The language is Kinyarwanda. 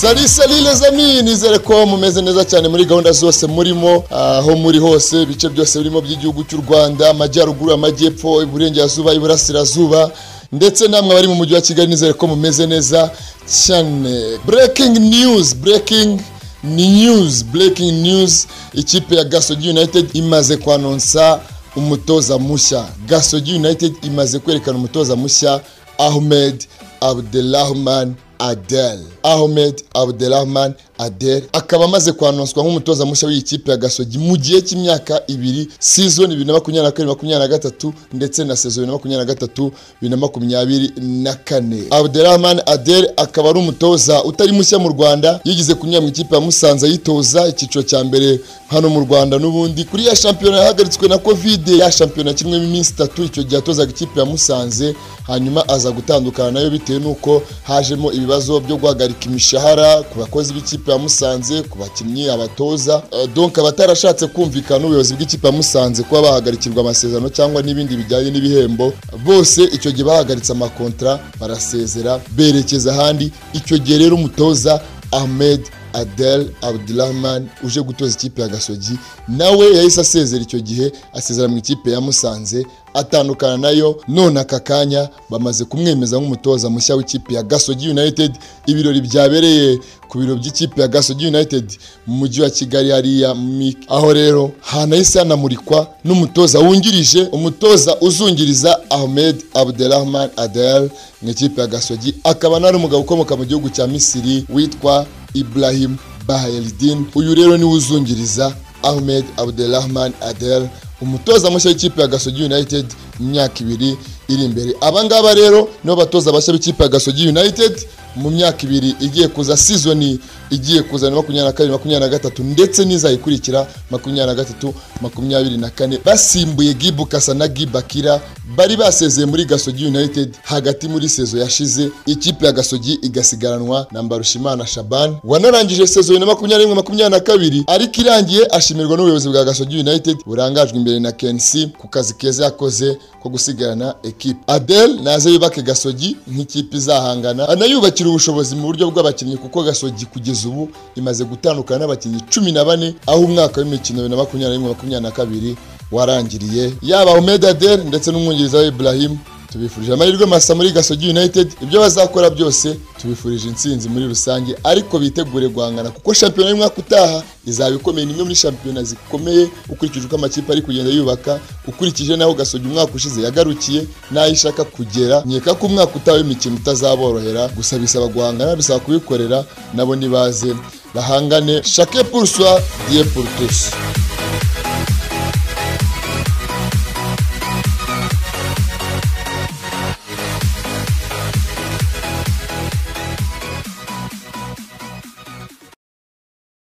sari sari lezami nizere ko mumeze neza cyane muri gahunda zose murimo aho muri hose ibice byose birimo by'igihugu cy'u rwanda amajyaruguru amajyepfo iburengerazuba iburasirazuba ndetse namwe bari mu mujyi wa kigali nizere ko mumeze neza cyane. Breaking news breaking news breaking news. Ikipe ya gasogi united imaze kwanonsa umutoza mushya. Gasogi united imaze kwerekana umutoza mushya ahmed abdelrahman adel ahmed abdelrahman adel akaba amaze kwanonswa nk'umutoza mushya w'iyi kipe ya gasogi mu gihe cy'imyaka ibiri season bibiri na makumyabiri na kane makumyabiri na gatatu ndetse na season bibiri na makumyabiri na gatatu bibiri na makumyabiri na kane. Abdelrahman adel akaba ari umutoza utari mushya mu rwanda yigize kunyura mu ikipe ya musanze ayitoza icyiciro cya mbere hano mu rwanda n'ubundi. Kuri ya shampiyona yahagaritswe na kovide ya shampiyona kimwe iminsi itatu icyo gihe atozaga ikipe ya musanze hanyuma aza gutandukana na yo bitewe n'uko hajemo ibibazo byo guhagarika imishahara ku bakozi b'ikipe ya musanze ku bakinnyi abatoza. Uh, donc abatarashatse kumvikana n'ubuyobozi bw'ikipe ya musanze kuba bahagarikirwa amasezerano cyangwa n'ibindi bijyanye n'ibihembo bose icyo gihe bahagaritse amakontra barasezera berekeza ahandi. Icyo gihe rero umutoza ahmed adel abdurahman uje gutoza ikipe ya gasogi nawe yahise asezera icyo gihe asezera mu ikipe ya musanze atandukana na yo. None aka kanya bamaze kumwemeza nk'umutoza mushya w'ikipe ya gasogi united. Ibirori byabereye ku biro by'ikipe ya gasogi united mu mujyi wa kigali hariya aho rero hanahise hanamurikwa n'umutoza wungirije umutoza uzungiriza ahmed abdelrahman adel mu ikipe ya gasogi. Akaba nari umugabo ukomoka mu gihugu cya misiri witwa ibrahim baheldin uyu rero ni we uzungiriza ahmed abdelrahman adel umutoza mushya w'ikipe ya gasogi united mu myaka ibiri iri imbere. Abangaba rero nibo batoza bashya b'ikipe ya gasogi united mu myaka ibiri igiye kuza sizoni igiye kuza na makumyabiri na kabiri makumyabiri na gatatu ndetse n'izayikurikira makumyabiri na gatatu makumyabiri na kane. Basimbuye gibu kasa na gibakira bari basezeye muri gasogi united hagati muri sezo yashize. Ikipe ya gasogi igasigaranwa na mbarushimana shaban. Wanarangije sezo bibiri na makumyabiri n'imwe makumyabiri na kabiri ariko irangiye ashimirwa n'ubuyobozi bwa gasogi united burangajwe imbere na kensi ku kazi keza yakoze ko gusigarana ekipe adel naze yubake gasogi nk'ikipe izahangana anayubakira ubushobozi mu buryo bw'abakinnyi kuko gasogi kugeza ubu imaze gutandukana n'abakinnyi cumi na bane aho umwaka w'imikino bibiri na makumyabiri n'imwe makumyabiri na kabiri warangiriye. Yaba Ahmed Adel ndetse n'umwungiriza we Ibrahim tubifurije. Amahirwe masa muri gasogi united ibyo bazakora byose tubifurije intsinzi muri rusange ariko bitegure guhangana kuko shampiyona y'umwaka utaha izaba ikomeye. Ni imwe muri shampiyona zikomeye ukurikije uko amakipe ari kugenda yubaka ukurikije n'aho gasogi umwaka ushize yagarukiye n'aho ishaka kugera. Nkeka ko umwaka utaha w'imikino utazaborohera gusa bisaba guhangana bisaba kubikorera nabo nibaze bahangane shake die pour tous.